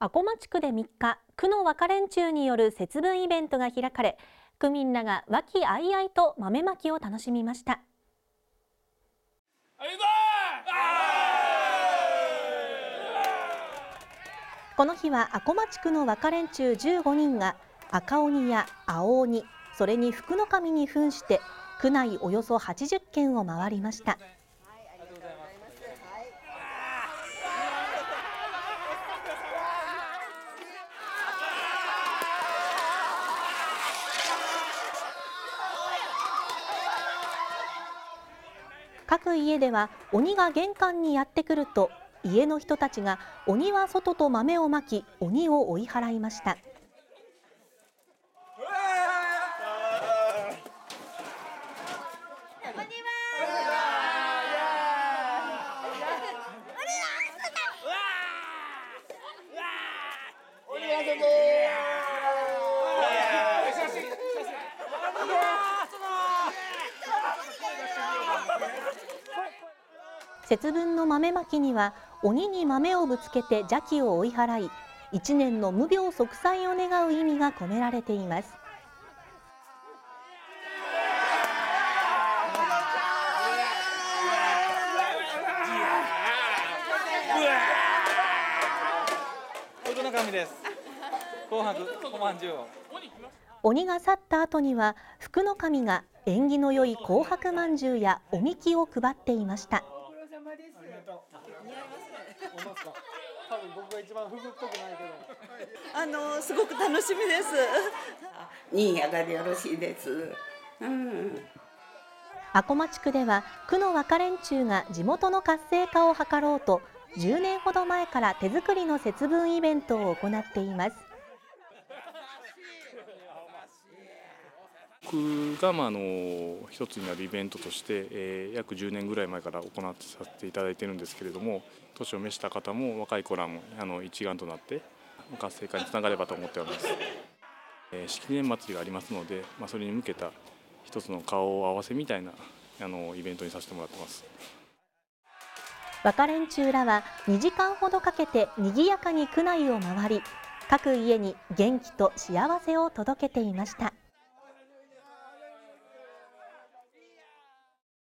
阿古町区で3日、区の和歌連中による節分イベントが開かれ、区民らが和気あいあいと豆まきを楽しみました。この日は阿古町区の和歌連中15人が赤鬼や青鬼、それに福の神に扮して区内およそ80軒を回りました。各家では鬼が玄関にやってくると家の人たちが鬼は外と豆をまき鬼を追い払いました。節分の豆まきには鬼に豆をぶつけて邪気を追い払い一年の無病息災を願う意味が込められています鬼が去った後には福の神が縁起の良い紅白まんじゅうやおみきを配っていました。様です。ありがとう。似合いますね。ますか。多分僕が一番フグっぽくないけど。あのすごく楽しみです。新潟でよろしいです。うん。阿古町区では区の若連中が地元の活性化を図ろうと10年ほど前から手作りの節分イベントを行っています。僕がまああの一つになるイベントとして、えー、約10年ぐらい前から行ってさせていただいてるんですけれども年を召した方も若い子らもあの一丸となって活性化につながればと思っております。えー、式年祭りがありますので、まあ、それに向けた一つの顔を合わせみたいなあのイベントにさせてもらってます。若連中らは2時間ほどかけて賑やかに区内を回り各家に元気と幸せを届けていました。